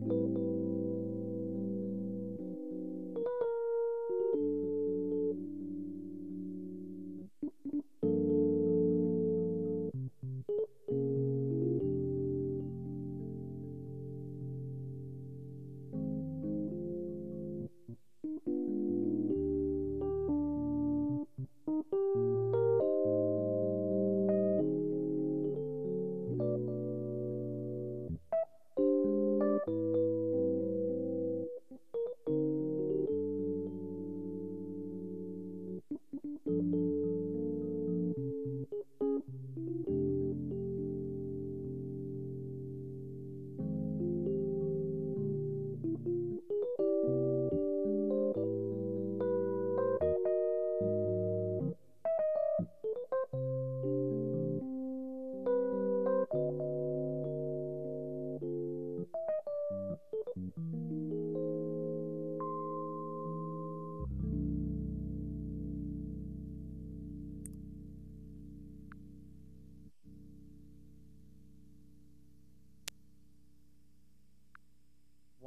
thank you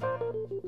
Thank you.